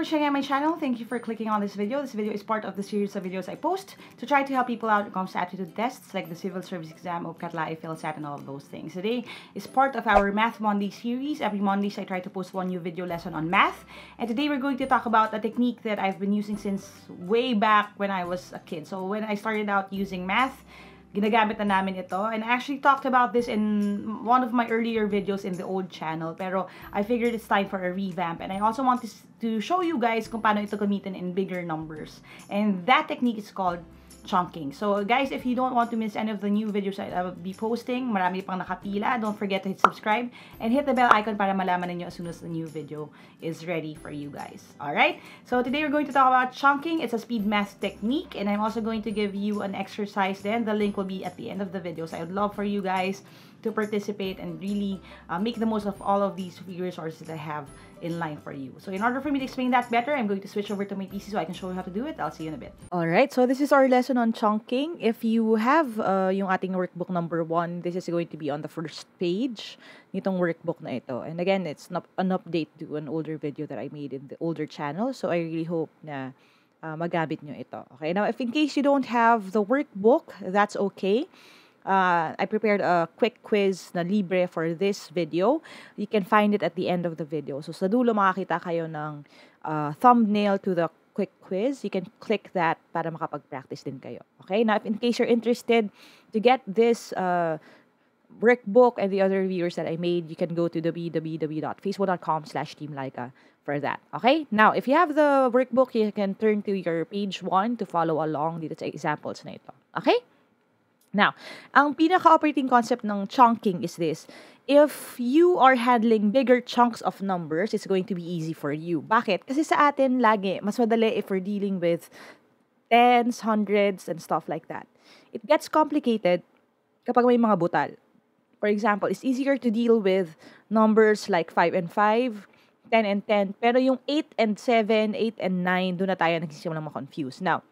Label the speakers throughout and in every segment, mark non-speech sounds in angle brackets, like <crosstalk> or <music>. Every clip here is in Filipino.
Speaker 1: for checking out my channel. Thank you for clicking on this video. This video is part of the series of videos I post to try to help people out when it comes to aptitude tests like the civil service exam, OPCAT, FLSAT, and all of those things. Today is part of our Math Monday series. Every Mondays I try to post one new video lesson on math. And today we're going to talk about a technique that I've been using since way back when I was a kid. So when I started out using math, ginagamit na namin ito. And I actually talked about this in one of my earlier videos in the old channel. Pero I figured it's time for a revamp. And I also want to, show you guys kung paano ito gamitin in bigger numbers. And that technique is called chunking. So guys, if you don't want to miss any of the new videos I will be posting, marami pang nakapila, don't forget to hit subscribe and hit the bell icon para malaman ninyo as soon as the new video is ready for you guys. Alright? So today we're going to talk about chunking. It's a speed math technique and I'm also going to give you an exercise then. The link will be at the end of the video. So I would love for you guys to participate and really uh, make the most of all of these free resources I have in line for you. So in order for me to explain that better, I'm going to switch over to my PC so I can show you how to do it. I'll see you in a bit. Alright, so this is our lesson on chunking. If you have uh, yung ating workbook number one, this is going to be on the first page nitong workbook na ito. And again, it's not an update to an older video that I made in the older channel. So I really hope na uh, magamit nyo ito. Okay, now if in case you don't have the workbook, that's okay uh, I prepared a quick quiz na libre for this video. You can find it at the end of the video. So sa dulo makakita kayo ng uh, thumbnail to the quick quiz. You can click that para makapag-practice din kayo. Okay? Now, if in case you're interested to get this uh, workbook and the other viewers that I made, you can go to www.facebook.com slash teamlaika for that. Okay? Now, if you have the workbook, you can turn to your page 1 to follow along dito sa examples na ito. Okay? Now, ang pinaka-operating concept ng chunking is this. If you are handling bigger chunks of numbers, it's going to be easy for you. Bakit? Kasi sa atin, lagi, mas madali if we're dealing with tens, hundreds, and stuff like that. It gets complicated kapag may mga butal. For example, it's easier to deal with numbers like 5 and 5, 10 and 10, pero yung 8 and 7, 8 and 9, doon na tayo nagsisimula ma-confuse. Now,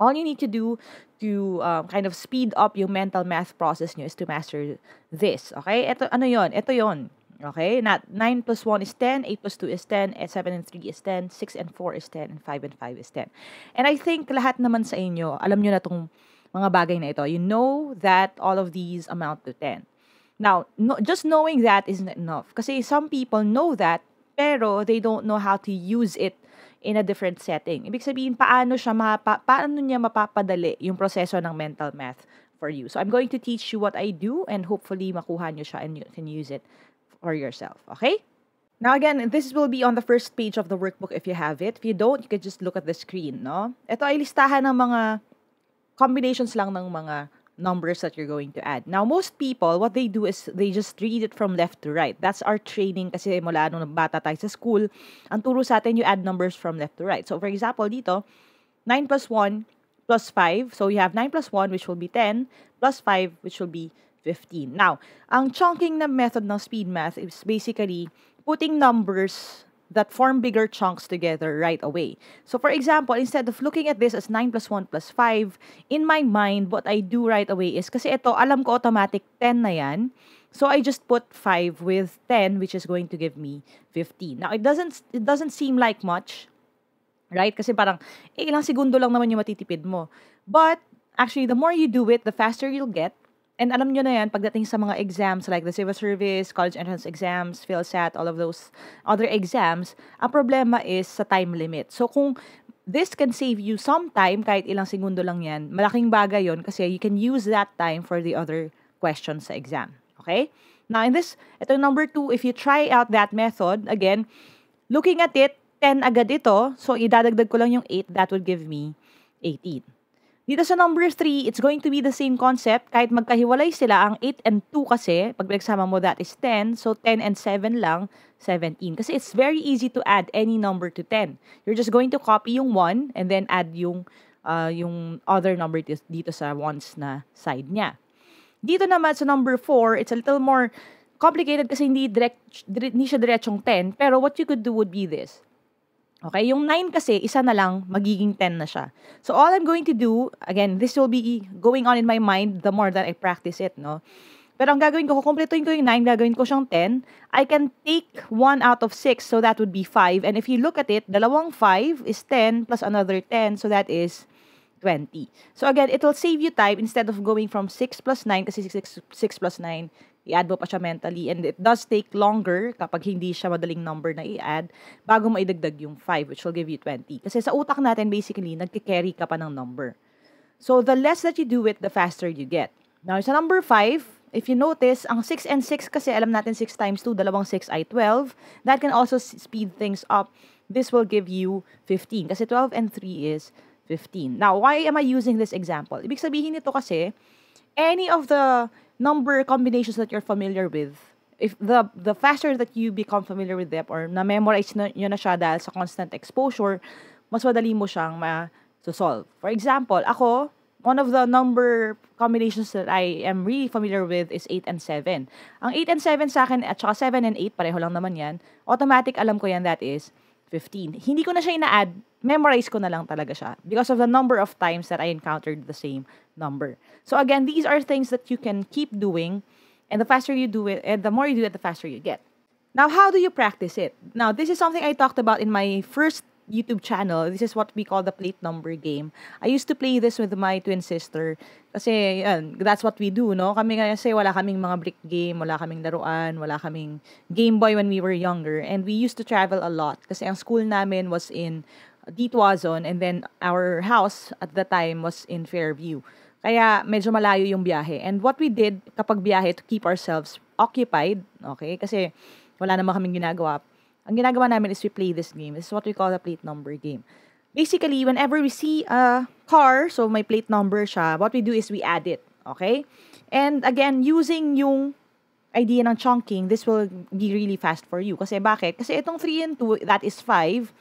Speaker 1: all you need to do to um, kind of speed up yung mental math process nyo is to master this. Okay? Ito, ano yon? Ito yon. Okay? Not 9 plus 1 is 10, 8 plus 2 is 10, 7 and 3 is 10, 6 and 4 is 10, and 5 and 5 is 10. And I think lahat naman sa inyo, alam nyo na itong mga bagay na ito. You know that all of these amount to 10. Now, no, just knowing that isn't enough. Kasi some people know that, pero they don't know how to use it in a different setting. Ibig sabihin, paano siya mapa, paano niya mapapadali yung proseso ng mental math for you. So I'm going to teach you what I do and hopefully makuha niyo siya and you can use it for yourself. Okay? Now again, this will be on the first page of the workbook if you have it. If you don't, you can just look at the screen, no? Ito ay listahan ng mga combinations lang ng mga numbers that you're going to add. Now, most people, what they do is they just read it from left to right. That's our training kasi mula nung bata tayo sa school, ang turo sa atin, you add numbers from left to right. So, for example, dito, 9 plus 1 plus 5. So, you have 9 plus 1, which will be 10, plus 5, which will be 15. Now, ang chunking na method ng speed math is basically putting numbers that form bigger chunks together right away. So for example, instead of looking at this as 9 plus 1 plus 5, in my mind, what I do right away is, kasi ito, alam ko automatic 10 na yan. So I just put 5 with 10, which is going to give me 15. Now, it doesn't, it doesn't seem like much, right? Kasi parang, eh, ilang segundo lang naman yung matitipid mo. But, actually, the more you do it, the faster you'll get. And alam nyo na yan, pagdating sa mga exams like the civil service, college entrance exams, PhilSat, all of those other exams, ang problema is sa time limit. So kung this can save you some time, kahit ilang segundo lang yan, malaking bagay yon kasi you can use that time for the other questions sa exam. Okay? Now in this, ito number two, if you try out that method, again, looking at it, 10 agad ito, so idadagdag ko lang yung 8, that would give me 18. Dito sa number 3, it's going to be the same concept. Kahit magkahiwalay sila, ang 8 and 2 kasi, pag pinagsama mo that is 10. So, 10 and 7 lang, 17. Kasi it's very easy to add any number to 10. You're just going to copy yung 1 and then add yung, uh, yung other number dito sa ones na side niya. Dito naman sa number 4, it's a little more complicated kasi hindi, direct, hindi siya diretsong 10. Pero what you could do would be this. Okay, yung 9 kasi, isa na lang, magiging 10 na siya. So, all I'm going to do, again, this will be going on in my mind the more that I practice it, no? Pero ang gagawin ko, kukumpletuhin ko yung 9, gagawin ko siyang 10. I can take 1 out of 6, so that would be 5. And if you look at it, dalawang 5 is 10 plus another 10, so that is 20. So again, it will save you time instead of going from 6 plus 9, kasi 6, 6 plus 9, i-add mo pa siya mentally. And it does take longer kapag hindi siya madaling number na i-add bago mo idagdag yung 5, which will give you 20. Kasi sa utak natin, basically, nagkikarry ka pa ng number. So the less that you do it, the faster you get. Now, sa number 5, if you notice, ang 6 and 6 kasi alam natin 6 times 2, dalawang 6 ay 12. That can also speed things up. This will give you 15 kasi 12 and 3 is 15. Now, why am I using this example? Ibig sabihin nito kasi, any of the number combinations that you're familiar with, if the the faster that you become familiar with them or na-memorize na, nyo na siya dahil sa constant exposure, mas madali mo siyang ma-solve. For example, ako, one of the number combinations that I am really familiar with is 8 and 7. Ang 8 and 7 sa akin at saka 7 and 8, pareho lang naman yan. Automatic, alam ko yan, that is 15. Hindi ko na siya ina-add, memorize ko na lang talaga siya because of the number of times that I encountered the same number. So again, these are things that you can keep doing and the faster you do it, and the more you do it, the faster you get. Now, how do you practice it? Now, this is something I talked about in my first YouTube channel. This is what we call the plate number game. I used to play this with my twin sister. Kasi, yan, that's what we do, no? Kami kasi wala kaming mga brick game, wala kaming laruan, wala kaming Game Boy when we were younger. And we used to travel a lot. Kasi ang school namin was in Dituazon and then our house at the time was in Fairview. Kaya medyo malayo yung biyahe. And what we did kapag biyahe to keep ourselves occupied, okay? Kasi wala naman kaming ginagawa ang ginagawa namin is we play this game. This is what we call a plate number game. Basically, whenever we see a car, so may plate number siya, what we do is we add it. Okay? And again, using yung idea ng chunking, this will be really fast for you. Kasi bakit? Kasi itong 3 and 2, that is 5.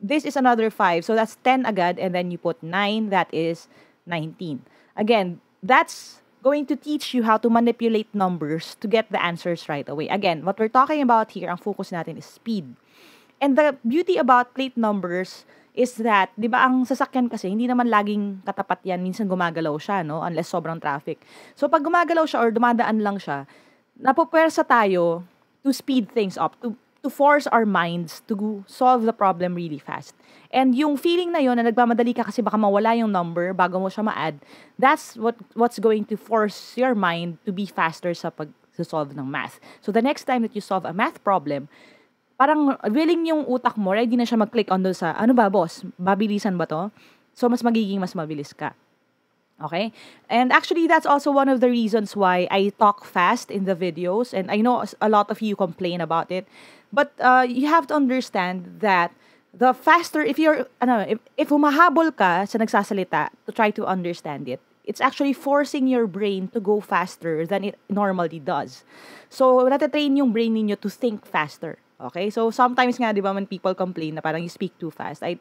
Speaker 1: This is another 5. So that's 10 agad. And then you put 9, that is 19. Again, that's going to teach you how to manipulate numbers to get the answers right away. Again, what we're talking about here, ang focus natin is speed. And the beauty about plate numbers is that, di ba, ang sasakyan kasi, hindi naman laging katapat yan. Minsan gumagalaw siya, no? Unless sobrang traffic. So, pag gumagalaw siya or dumadaan lang siya, napupwersa tayo to speed things up, to to force our minds to solve the problem really fast. And yung feeling na yon na nagmamadali ka kasi baka mawala yung number bago mo siya ma-add, that's what what's going to force your mind to be faster sa pag-solve ng math. So the next time that you solve a math problem, parang willing yung utak mo, ready na siya mag-click on doon sa, ano ba boss, mabilisan ba to? So mas magiging mas mabilis ka. Okay? And actually, that's also one of the reasons why I talk fast in the videos. And I know a lot of you complain about it. But uh, you have to understand that the faster, if you're, ano, if, if humahabol ka sa nagsasalita to try to understand it, it's actually forcing your brain to go faster than it normally does. So, natatrain yung brain ninyo to think faster. Okay? So, sometimes nga, di ba, when people complain na parang you speak too fast, I,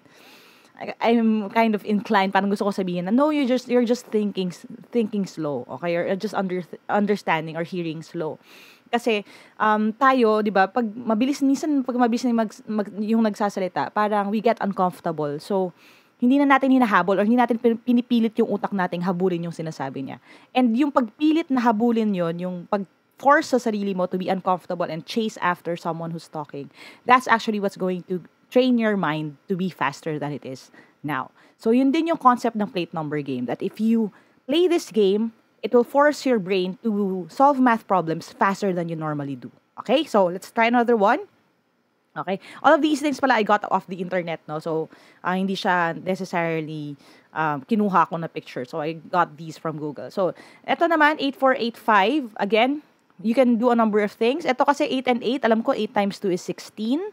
Speaker 1: I'm kind of inclined, parang gusto ko sabihin na, no, you're just, you're just thinking, thinking slow, okay? Or just under, understanding or hearing slow. Kasi um, tayo, 'di ba, pag mabilis minsan pag mabilis na mag, mag, yung nagsasalita, parang we get uncomfortable. So hindi na natin hinahabol or hindi natin pinipilit yung utak nating habulin yung sinasabi niya. And yung pagpilit na habulin yon, yung pag force sa sarili mo to be uncomfortable and chase after someone who's talking. That's actually what's going to train your mind to be faster than it is now. So yun din yung concept ng plate number game that if you play this game it will force your brain to solve math problems faster than you normally do. Okay, so let's try another one. Okay, all of these things pala I got off the internet, no? So, uh, hindi siya necessarily um, kinuha ko na picture. So, I got these from Google. So, ito naman, 8485. Again, you can do a number of things. Ito kasi 8 and 8. Alam ko, 8 times 2 is 16.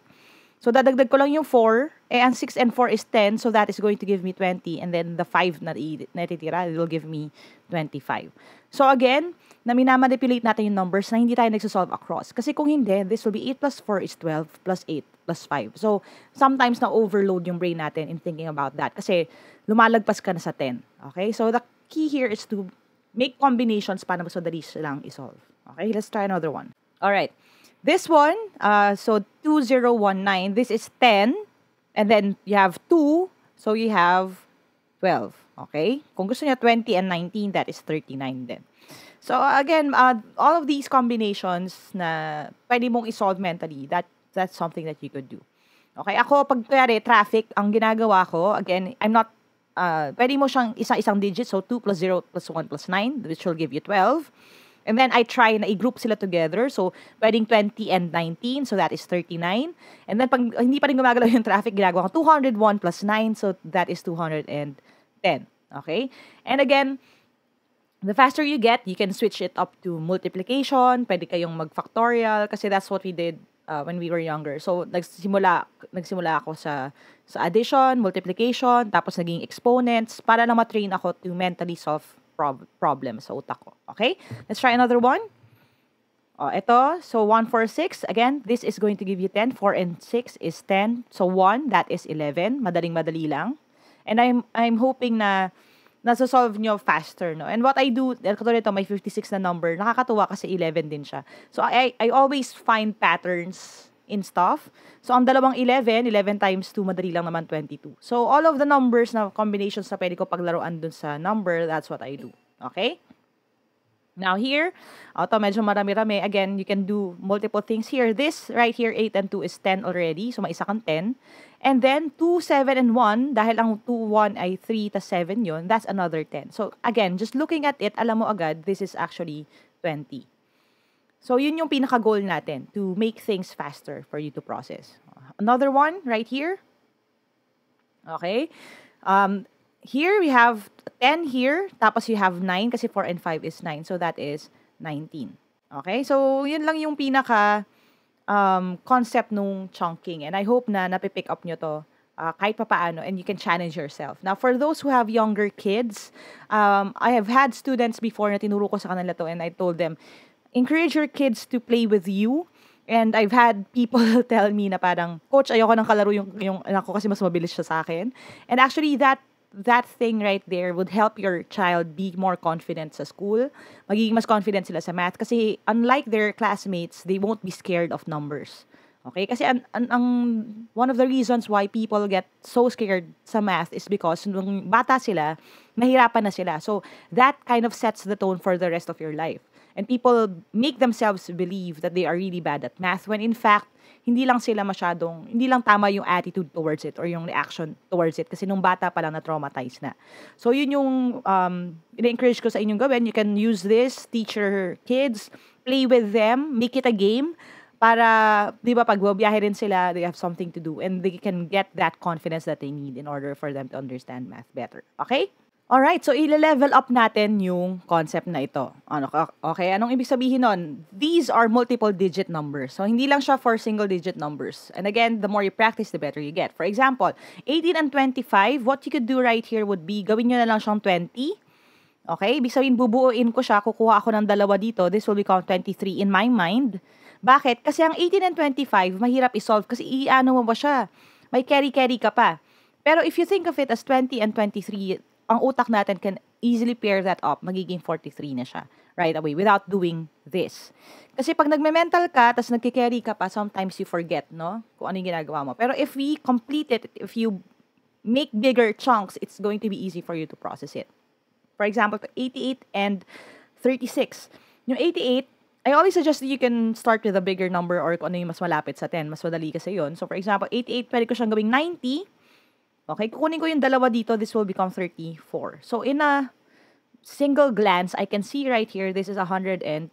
Speaker 1: So, dadagdag ko lang yung 4. Eh, ang 6 and 4 is 10. So, that is going to give me 20. And then, the 5 na natitira, it will give me 25. So, again, na minamanipulate natin yung numbers na hindi tayo nagsosolve across. Kasi kung hindi, this will be 8 plus 4 is 12 plus 8 plus 5. So, sometimes na-overload yung brain natin in thinking about that. Kasi, lumalagpas ka na sa 10. Okay? So, the key here is to make combinations para mas madali silang isolve. Okay? Let's try another one. Alright. This one, uh, so 2019, this is 10. And then you have 2, so you have 12. Okay? Kung gusto niya 20 and 19, that is 39 din. So again, uh, all of these combinations na pwede mong isolve mentally, that that's something that you could do. Okay, ako pag kaya traffic, ang ginagawa ko, again, I'm not, uh, pwede mo siyang isa-isang digit, so 2 plus 0 plus 1 plus 9, which will give you 12. And then I try na i-group sila together. So, pwedeng 20 and 19. So, that is 39. And then, pag hindi pa rin gumagalaw yung traffic, ginagawa ko 201 plus 9. So, that is 210. Okay? And again, the faster you get, you can switch it up to multiplication. Pwede kayong mag-factorial kasi that's what we did uh, when we were younger. So, nagsimula, nagsimula ako sa, sa addition, multiplication, tapos naging exponents para lang matrain ako to mentally solve prob- problem sa utak ko. Okay? Let's try another one. Oh, ito. So, 1, 4, 6. Again, this is going to give you 10. 4 and 6 is 10. So, 1, that is 11. Madaling-madali lang. And I'm, I'm hoping na nasa-solve nyo faster, no? And what I do, katulad ito, may 56 na number, nakakatuwa kasi 11 din siya. So, I, I always find patterns in stuff. So, ang dalawang 11, 11 times 2, madali lang naman 22. So, all of the numbers na combinations na pwede ko paglaruan dun sa number, that's what I do. Okay? Now here, ito medyo marami-rami. Again, you can do multiple things here. This right here, 8 and 2 is 10 already. So, may isa kang 10. And then, 2, 7, and 1, dahil ang 2, 1 ay 3 ta 7 yon that's another 10. So, again, just looking at it, alam mo agad, this is actually 20. So, yun yung pinaka-goal natin, to make things faster for you to process. Another one, right here. Okay. Um, here, we have 10 here, tapos you have 9 kasi 4 and 5 is 9. So, that is 19. Okay? So, yun lang yung pinaka um, concept nung chunking. And I hope na napipick up nyo to uh, kahit pa paano and you can challenge yourself. Now, for those who have younger kids, um, I have had students before na tinuro ko sa kanila to and I told them, encourage your kids to play with you. And I've had people <laughs> tell me na parang, Coach, ayoko nang kalaro yung, yung anak ko kasi mas mabilis siya sa akin. And actually, that that thing right there would help your child be more confident sa school. Magiging mas confident sila sa math kasi unlike their classmates, they won't be scared of numbers. Okay? Kasi an, an, ang one of the reasons why people get so scared sa math is because nung bata sila, nahirapan na sila. So that kind of sets the tone for the rest of your life. And people make themselves believe that they are really bad at math when in fact, hindi lang sila masyadong, hindi lang tama yung attitude towards it or yung reaction towards it kasi nung bata pa lang na-traumatize na. So, yun yung um, encourage ko sa inyong gawin. You can use this, teach your kids, play with them, make it a game para, di ba, pag biyahe rin sila, they have something to do and they can get that confidence that they need in order for them to understand math better. Okay? Alright, so ile-level up natin yung concept na ito. Ano, okay, anong ibig sabihin nun? These are multiple digit numbers. So, hindi lang siya for single digit numbers. And again, the more you practice, the better you get. For example, 18 and 25, what you could do right here would be, gawin nyo na lang siyang 20. Okay, ibig sabihin, bubuuin ko siya, kukuha ako ng dalawa dito. This will become 23 in my mind. Bakit? Kasi ang 18 and 25, mahirap isolve kasi i-ano mo ba siya? May carry-carry ka pa. Pero if you think of it as 20 and 23, ang utak natin can easily pair that up, magiging 43 na siya right away without doing this. Kasi pag nagme-mental ka, tapos nagkikerry ka pa, sometimes you forget, no? Kung ano yung ginagawa mo. Pero if we complete it, if you make bigger chunks, it's going to be easy for you to process it. For example, 88 and 36. Yung 88, I always suggest that you can start with a bigger number or kung ano yung mas malapit sa 10. Mas madali kasi yun. So, for example, 88, pwede ko siyang gawing 90. Okay, kukunin ko yung dalawa dito, this will become 34. So, in a single glance, I can see right here, this is 124.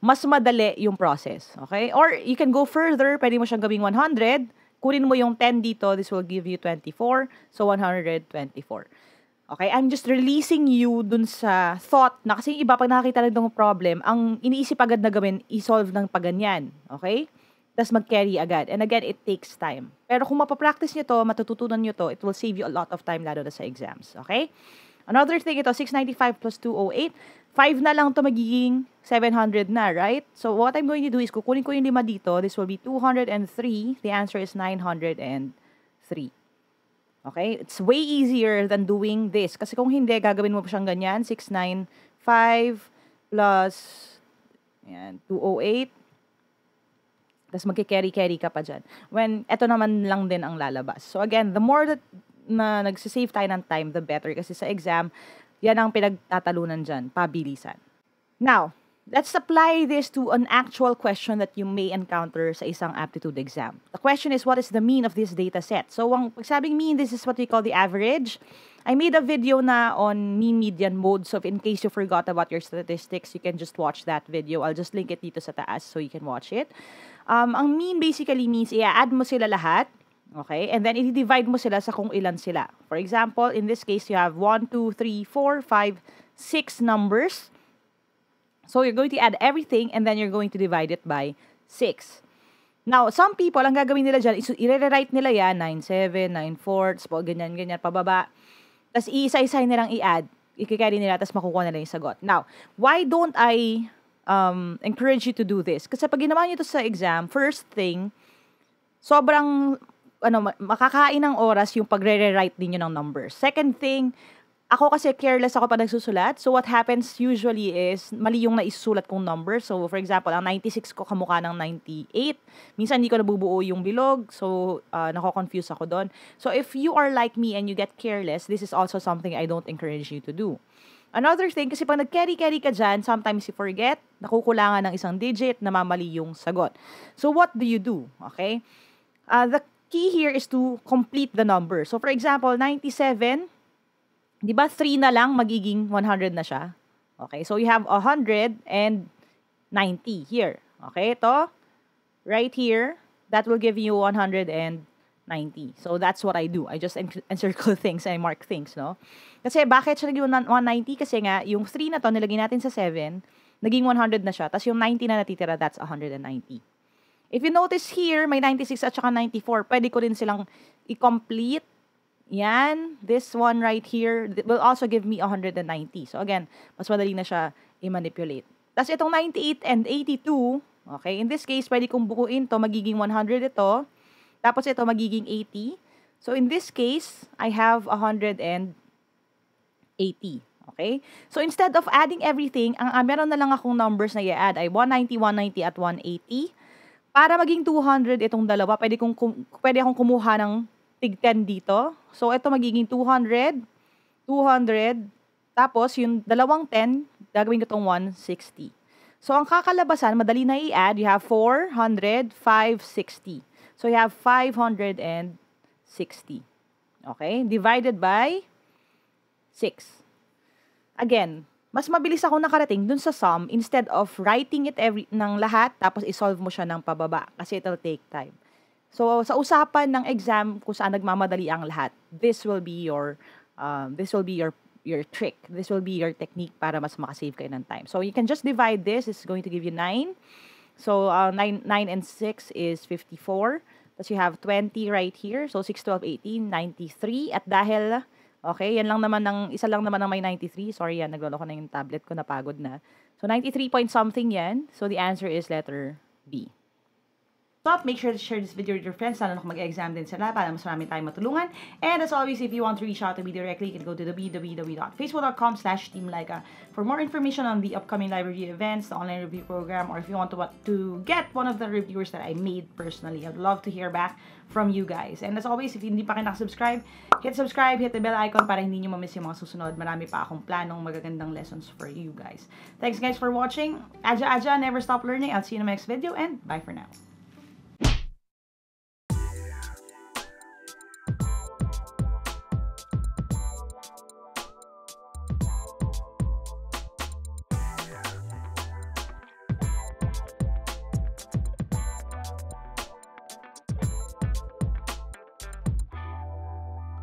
Speaker 1: Mas madali yung process. Okay? Or, you can go further, pwede mo siyang gawing 100. Kunin mo yung 10 dito, this will give you 24. So, 124. Okay, I'm just releasing you dun sa thought na kasi iba pag nakakita lang ng problem, ang iniisip agad na gawin, i-solve ng paganyan. Okay? Tapos mag-carry agad. And again, it takes time. Pero kung mapapractice nyo to, matututunan nyo to, it will save you a lot of time lalo na sa exams. Okay? Another thing ito, 695 plus 208. 5 na lang to magiging 700 na, right? So, what I'm going to do is, kukunin ko yung lima dito. This will be 203. The answer is 903. Okay? It's way easier than doing this. Kasi kung hindi, gagawin mo pa siyang ganyan. 695 plus yan, 208 tapos magki-carry-carry ka pa dyan. When, eto naman lang din ang lalabas. So again, the more that na nagsisave tayo ng time, the better. Kasi sa exam, yan ang pinagtatalunan dyan, pabilisan. Now, let's apply this to an actual question that you may encounter sa isang aptitude exam. The question is, what is the mean of this data set? So, ang pagsabing mean, this is what we call the average. I made a video na on mean median mode. So, in case you forgot about your statistics, you can just watch that video. I'll just link it dito sa taas so you can watch it. Um, ang mean basically means i-add mo sila lahat. Okay? And then, i-divide mo sila sa kung ilan sila. For example, in this case, you have 1, 2, 3, 4, 5, 6 numbers. So, you're going to add everything and then you're going to divide it by 6. Now, some people, ang gagawin nila dyan, is i-rewrite nila yan, 9, 7, 9, 4, ganyan, ganyan, pababa. Tapos, iisa-isa nilang i-add. Ikikarry nila, tapos makukuha nila yung sagot. Now, why don't I um, encourage you to do this? Kasi pag ginawa niyo ito sa exam, first thing, sobrang ano, makakain ng oras yung pagre-rewrite ninyo ng numbers. Second thing, ako kasi careless ako pa nagsusulat. So, what happens usually is, mali yung naisusulat kong number. So, for example, ang 96 ko kamukha ng 98. Minsan, hindi ko nabubuo yung bilog. So, uh, nako-confuse ako doon. So, if you are like me and you get careless, this is also something I don't encourage you to do. Another thing, kasi pag nag-carry-carry ka dyan, sometimes you forget, nakukulangan ng isang digit, namamali yung sagot. So, what do you do? Okay? Uh, the key here is to complete the number. So, for example, 97, Di ba 3 na lang magiging 100 na siya? Okay, so you have 100 and 90 here. Okay, ito, right here, that will give you 190. So that's what I do. I just encircle <laughs> things and I mark things, no? Kasi bakit siya naging 190? Kasi nga, yung 3 na to, nilagay natin sa 7, naging 100 na siya. Tapos yung 90 na natitira, that's 190. If you notice here, may 96 at saka 94, pwede ko rin silang i-complete yan, this one right here will also give me 190. So again, mas madali na siya i-manipulate. Tapos itong 98 and 82, okay, in this case, pwede kong bukuin to magiging 100 ito. Tapos ito magiging 80. So in this case, I have 180. Okay? So instead of adding everything, ang uh, meron na lang akong numbers na i-add ay 190, 190 at 180. Para maging 200 itong dalawa, pwede, kong, pwede akong kumuha ng tig 10 dito. So, ito magiging 200, 200, tapos yung dalawang 10, gagawin ko itong 160. So, ang kakalabasan, madali na i-add, you have 400, 560. So, you have 560. Okay? Divided by 6. Again, mas mabilis ako nakarating dun sa sum instead of writing it every ng lahat tapos isolve mo siya ng pababa kasi it'll take time. So, sa usapan ng exam kung saan nagmamadali ang lahat, this will be your, um, this will be your your trick. This will be your technique para mas makasave kayo ng time. So, you can just divide this. It's going to give you 9. So, uh, 9, 9 and 6 is 54. Tapos you have 20 right here. So, 6, 12, 18, 93. At dahil, okay, yan lang naman ng, isa lang naman ng may 93. Sorry yan, nagloloko na yung tablet ko, napagod na. So, 93 point something yan. So, the answer is letter B. Stop. Make sure to share this video with your friends, lalo na kung mag-exam din sila para mas marami tayong matulungan. And as always, if you want to reach out to me directly, you can go to www.facebook.com slash teamlaika for more information on the upcoming live review events, the online review program, or if you want to, to get one of the reviewers that I made personally. I'd love to hear back from you guys. And as always, if hindi pa kayo nakasubscribe, hit subscribe, hit the bell icon para hindi nyo mamiss yung mga susunod. Marami pa akong planong magagandang lessons for you guys. Thanks guys for watching. Aja Aja, never stop learning. I'll see you in the next video and bye for now.